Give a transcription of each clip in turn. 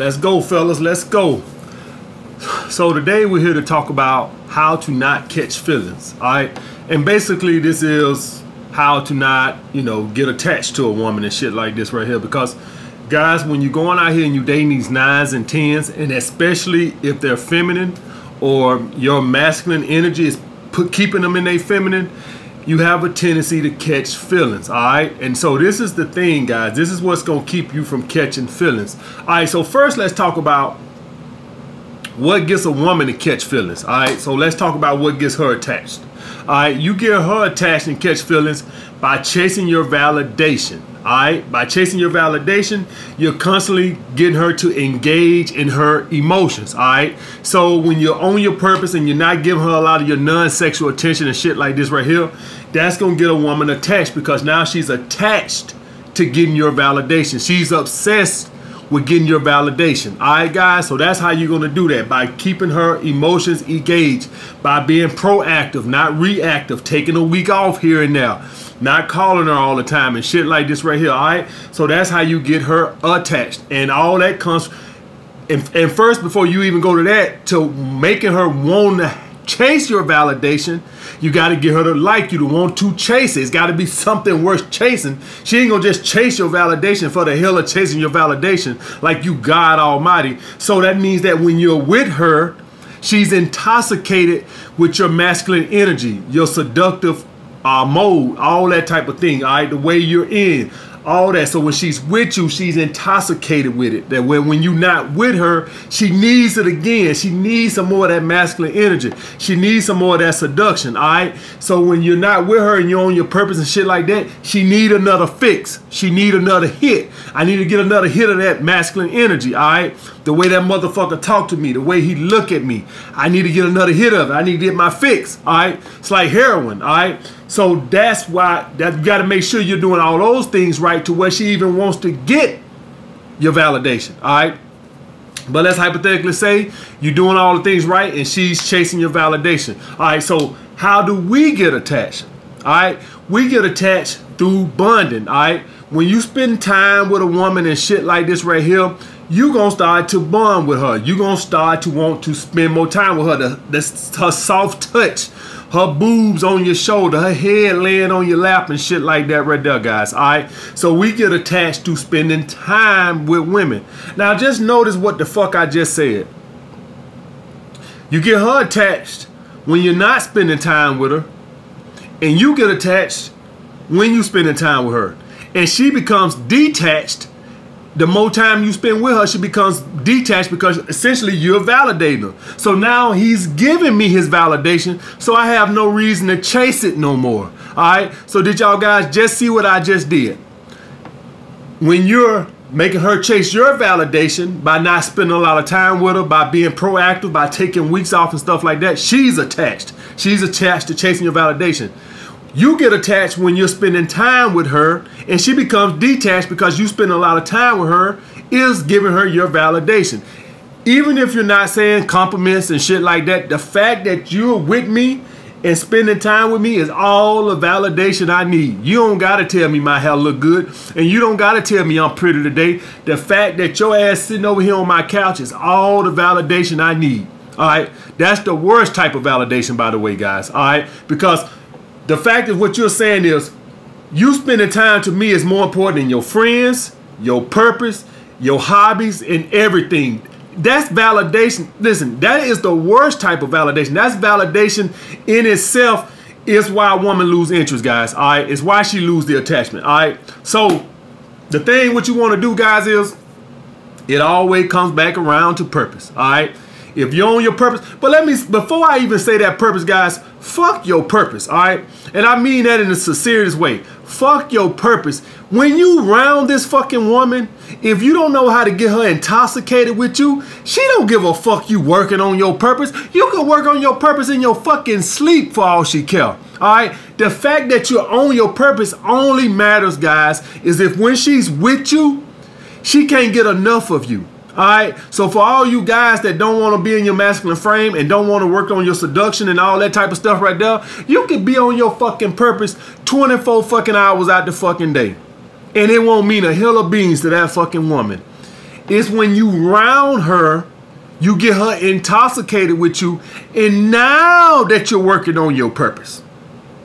Let's go, fellas. Let's go. So today we're here to talk about how to not catch feelings. All right, and basically this is how to not, you know, get attached to a woman and shit like this right here. Because guys, when you're going out here and you dating these nines and tens, and especially if they're feminine or your masculine energy is put keeping them in a feminine, you have a tendency to catch feelings, all right? And so this is the thing, guys. This is what's going to keep you from catching feelings. All right, so first let's talk about what gets a woman to catch feelings, all right? So let's talk about what gets her attached. All right, you get her attached and catch feelings by chasing your validation. All right, by chasing your validation, you're constantly getting her to engage in her emotions. All right, so when you're on your purpose and you're not giving her a lot of your non-sexual attention and shit like this right here, that's gonna get a woman attached because now she's attached to getting your validation. She's obsessed with getting your validation. All right, guys. So that's how you're gonna do that by keeping her emotions engaged, by being proactive, not reactive, taking a week off here and now, not calling her all the time and shit like this right here. All right. So that's how you get her attached. And all that comes. And, and first, before you even go to that, to making her want to chase your validation, you got to get her to like you, to want to chase it. It's got to be something worth chasing. She ain't going to just chase your validation for the hell of chasing your validation like you God Almighty. So that means that when you're with her, she's intoxicated with your masculine energy, your seductive uh, mode, all that type of thing. All right, the way you're in, all that. So when she's with you, she's intoxicated with it. That when, when you're not with her, she needs it again. She needs some more of that masculine energy. She needs some more of that seduction. All right. So when you're not with her and you're on your purpose and shit like that, she need another fix. She need another hit. I need to get another hit of that masculine energy. All right. The way that motherfucker talked to me, the way he look at me, I need to get another hit of it. I need to get my fix. All right. It's like heroin. All right. So that's why that you got to make sure you're doing all those things right to where she even wants to get your validation. All right. But let's hypothetically say you're doing all the things right and she's chasing your validation. All right. So how do we get attached? All right. We get attached through bonding. All right. When you spend time with a woman and shit like this right here, you gonna start to bond with her. You gonna start to want to spend more time with her. The, the, her soft touch, her boobs on your shoulder, her head laying on your lap and shit like that right there, guys. All right. So we get attached to spending time with women. Now just notice what the fuck I just said. You get her attached when you're not spending time with her, and you get attached when you're spending time with her, and she becomes detached the more time you spend with her, she becomes detached because essentially you're validating her. So now he's giving me his validation, so I have no reason to chase it no more. All right. So did y'all guys just see what I just did? When you're making her chase your validation by not spending a lot of time with her, by being proactive, by taking weeks off and stuff like that, she's attached. She's attached to chasing your validation. You get attached when you're spending time with her, and she becomes detached because you spend a lot of time with her, is giving her your validation. Even if you're not saying compliments and shit like that, the fact that you're with me and spending time with me is all the validation I need. You don't gotta tell me my hair look good, and you don't gotta tell me I'm pretty today. The fact that your ass sitting over here on my couch is all the validation I need. All right, that's the worst type of validation, by the way, guys. All right, because the fact is what you're saying is you spending time to me is more important than your friends, your purpose, your hobbies, and everything. That's validation. Listen, that is the worst type of validation. That's validation in itself is why a woman lose interest, guys. All right, it's why she lose the attachment. All right, so the thing what you want to do, guys, is it always comes back around to purpose. All right, if you're on your purpose, but let me before I even say that purpose, guys, fuck your purpose. All right, and I mean that in a serious way. Fuck your purpose. When you round this fucking woman, if you don't know how to get her intoxicated with you, she don't give a fuck you working on your purpose. You can work on your purpose in your fucking sleep for all she care. All right. The fact that you're on your purpose only matters, guys, is if when she's with you, she can't get enough of you. All right. So for all you guys that don't want to be in your masculine frame and don't want to work on your seduction and all that type of stuff right there, you could be on your fucking purpose 24 fucking hours out the fucking day. And it won't mean a hill of beans to that fucking woman. It's when you round her, you get her intoxicated with you, and now that you're working on your purpose.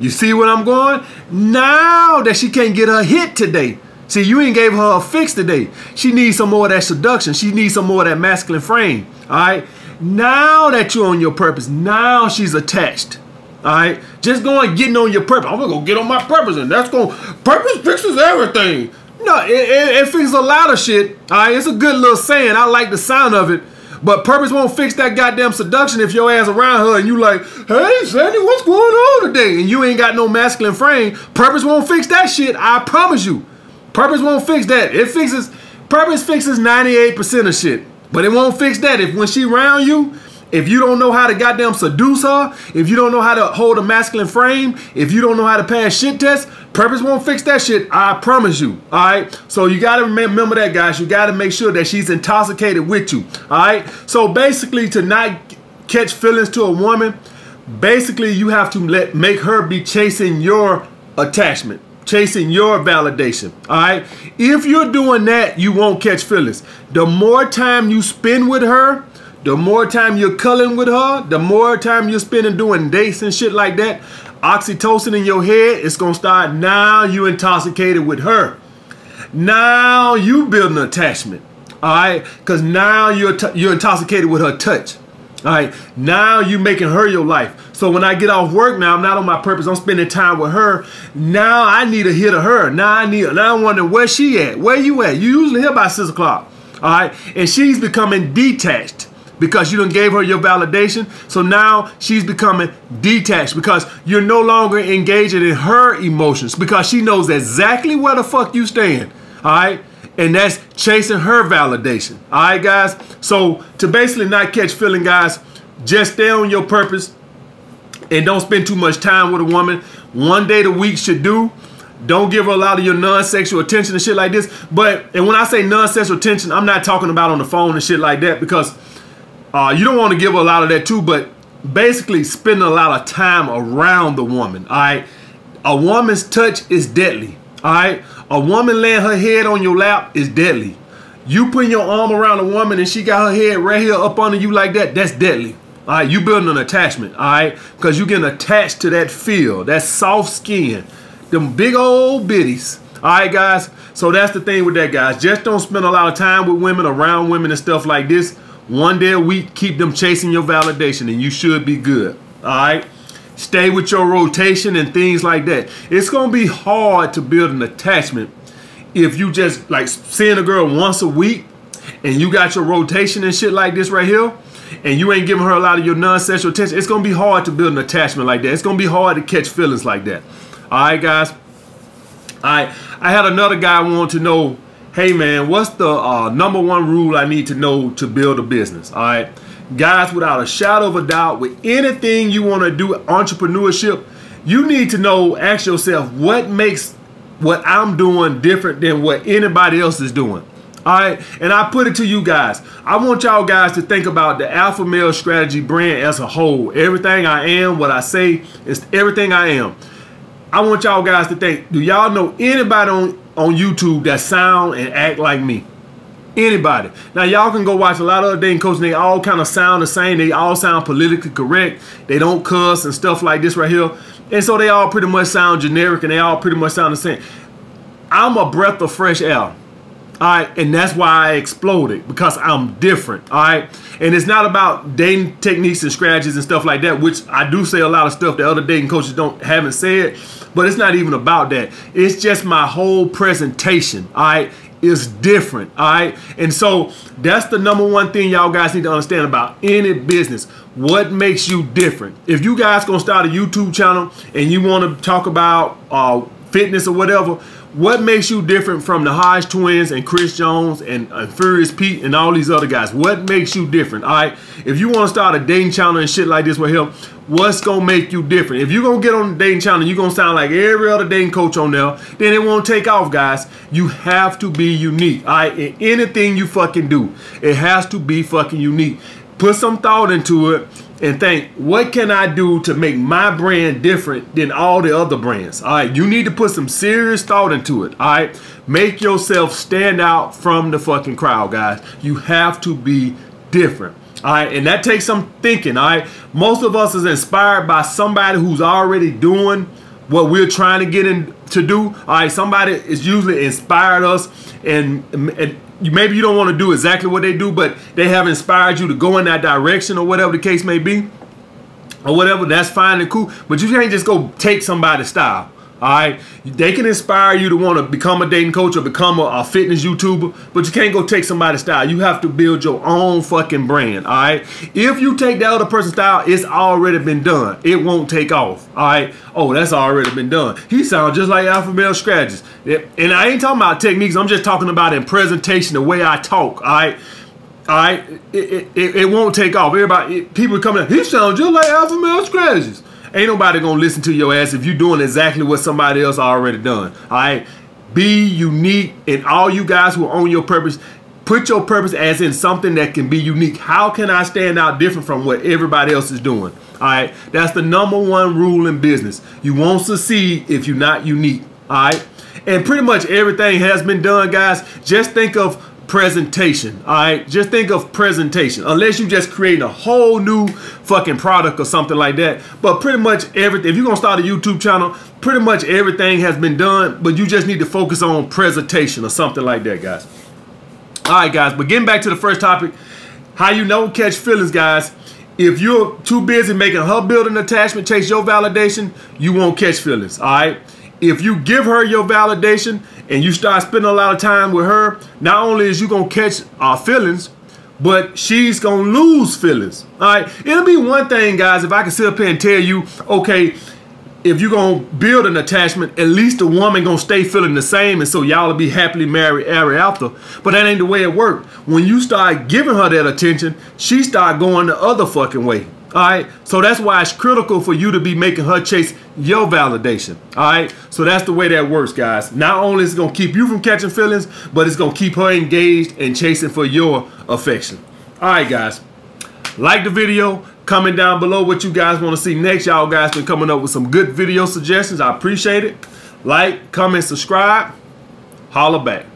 You see where I'm going? Now that she can't get her hit today. See, you ain't gave her a fix today. She needs some more of that seduction. She needs some more of that masculine frame. All right. Now that you're on your purpose, now she's attached. All right. Just going getting on your purpose. I'm gonna go get on my purpose, and that's going purpose fixes everything. No, it, it, it fixes a lot of shit. All right. It's a good little saying. I like the sound of it. But purpose won't fix that goddamn seduction if your ass around her and you like, hey Sandy, what's going on today? And you ain't got no masculine frame. Purpose won't fix that shit. I promise you. Purpose won't fix that. It fixes purpose fixes 98% of shit. But it won't fix that. If when she around you, if you don't know how to goddamn seduce her, if you don't know how to hold a masculine frame, if you don't know how to pass shit tests, purpose won't fix that shit. I promise you. All right. So you got to remember that, guys. You got to make sure that she's intoxicated with you. All right. So basically, to not catch feelings to a woman, basically you have to let make her be chasing your attachment chasing your validation. All right. If you're doing that, you won't catch feelings. The more time you spend with her, the more time you're culling with her, the more time you're spending doing dates and shit like that, oxytocin in your head, it's gonna start now you intoxicated with her. Now you build an attachment. All right, because now you're you're intoxicated with her touch. All right, now you making her your life. So when I get off work now, I'm not on my purpose. I'm spending time with her. Now I need a hit of her. Now I need. Now I'm wondering where she at. Where you at? You usually here by six o'clock. All right, and she's becoming detached because you done gave her your validation. So now she's becoming detached because you're no longer engaging in her emotions because she knows exactly where the fuck you stand. All right. And that's chasing her validation. All right, guys. So to basically not catch feeling, guys, just stay on your purpose and don't spend too much time with a woman. One day a week should do. Don't give her a lot of your non-sexual attention and shit like this. But and when I say non-sexual attention, I'm not talking about on the phone and shit like that because uh, you don't want to give her a lot of that too, but basically spending a lot of time around the woman. All right, a woman's touch is deadly. All right, a woman laying her head on your lap is deadly. You putting your arm around a woman and she got her head right here up under you like that, that's deadly. All right, you building an attachment, all right? Because you getting attached to that feel, that soft skin, them big old bitties. All right, guys? So that's the thing with that, guys. Just don't spend a lot of time with women, around women and stuff like this. One day a week, keep them chasing your validation and you should be good. All right. Stay with your rotation and things like that. It's going to be hard to build an attachment if you just like seeing a girl once a week and you got your rotation and shit like this right here and you ain't giving her a lot of your non-sexual attention, it's going to be hard to build an attachment like that. It's going to be hard to catch feelings like that. All right, guys. Right. I had another guy want to know hey man, what's the uh, number one rule I need to know to build a business? All right, guys, without a shadow of a doubt, with anything you want to do entrepreneurship, you need to know, ask yourself, what makes what I'm doing different than what anybody else is doing? All right, and I put it to you guys. I want y'all guys to think about the Alpha Male Strategy brand as a whole. Everything I am, what I say, is everything I am. I want y'all guys to think, do y'all know anybody on on YouTube that sound and act like me. Anybody. Now y'all can go watch a lot of other dating coaches. They all kind of sound the same. They all sound politically correct. They don't cuss and stuff like this right here. And so they all pretty much sound generic and they all pretty much sound the same. I'm a breath of fresh air. All right, and that's why I exploded because I'm different. All right, and it's not about dating techniques and strategies and stuff like that, which I do say a lot of stuff that other dating coaches don't haven't said. But it's not even about that. It's just my whole presentation, all right, is different, all right? And so that's the number one thing y'all guys need to understand about any business. What makes you different? If you guys gonna start a YouTube channel and you wanna talk about uh, fitness or whatever, what makes you different from the Hodge twins and Chris Jones and, and Furious Pete and all these other guys? What makes you different? All right. If you want to start a dating channel and shit like this with him, what's gonna make you different? If you're gonna get on the dating channel, you're gonna sound like every other dating coach on there, then it won't take off, guys. You have to be unique. All right. In anything you fucking do, it has to be fucking unique. Put some thought into it and think, what can I do to make my brand different than all the other brands? All right, you need to put some serious thought into it. All right, make yourself stand out from the fucking crowd, guys. You have to be different. All right, and that takes some thinking. All right, most of us is inspired by somebody who's already doing what we're trying to get in to do. All right, somebody is usually inspired us, and, and maybe you don't want to do exactly what they do, but they have inspired you to go in that direction or whatever the case may be, or whatever. That's fine and cool, but you can't just go take somebody's style. All right, they can inspire you to want to become a dating coach or become a, a, fitness YouTuber, but you can't go take somebody's style. You have to build your own fucking brand. All right, if you take that other person's style, it's already been done. It won't take off. All right, oh, that's already been done. He sounds just like Alpha Male Strategies, and I ain't talking about techniques. I'm just talking about in presentation, the way I talk. All right. All right, it, it, it won't take off. Everybody, it, people coming. He sounds just like Alpha Male Strategies. Ain't nobody gonna listen to your ass if you're doing exactly what somebody else already done. All right, be unique, and all you guys who own your purpose, put your purpose as in something that can be unique. How can I stand out different from what everybody else is doing? All right, that's the number one rule in business. You won't succeed if you're not unique. All right, and pretty much everything has been done, guys. Just think of presentation. All right, just think of presentation. Unless you just creating a whole new fucking product or something like that. But pretty much everything. If you're gonna start a YouTube channel, pretty much everything has been done. But you just need to focus on presentation or something like that, guys. All right, guys. But getting back to the first topic, how you know catch feelings, guys. If you're too busy making her build an attachment chase your validation, you won't catch feelings. All right. If you give her your validation and you start spending a lot of time with her, not only is you gonna catch our feelings, but she's gonna lose feelings. All right, it'll be one thing, guys, if I can sit up here and tell you, okay, if you're gonna build an attachment, at least the woman gonna stay feeling the same, and so y'all will be happily married ever after. But that ain't the way it worked. When you start giving her that attention, she start going the other fucking way. All right. So that's why it's critical for you to be making her chase your validation. All right. So that's the way that works, guys. Not only is it going to keep you from catching feelings, but it's going to keep her engaged and chasing for your affection. All right, guys. Like the video. Comment down below what you guys want to see next. Y'all guys been coming up with some good video suggestions. I appreciate it. Like, comment, subscribe. Holla back.